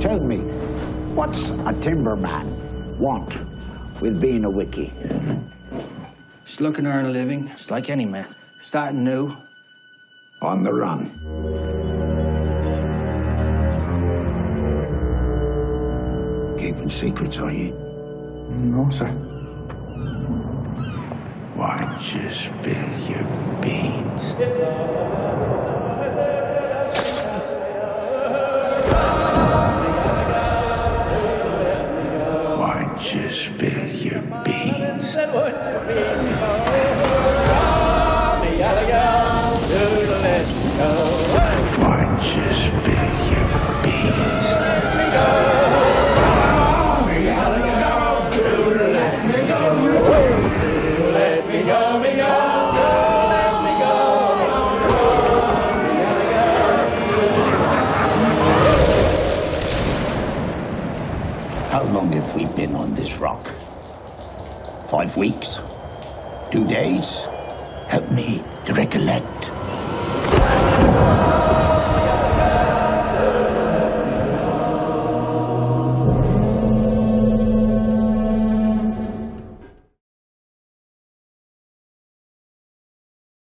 Tell me, what's a timberman want with being a wickie? Just looking to earn a living, just like any man. Starting new. On the run. Keeping secrets, are you? No, sir. Why don't you spill your beans? Spill your beans? You spill your beans? How long have we been on this? Five weeks? Two days? Help me to recollect.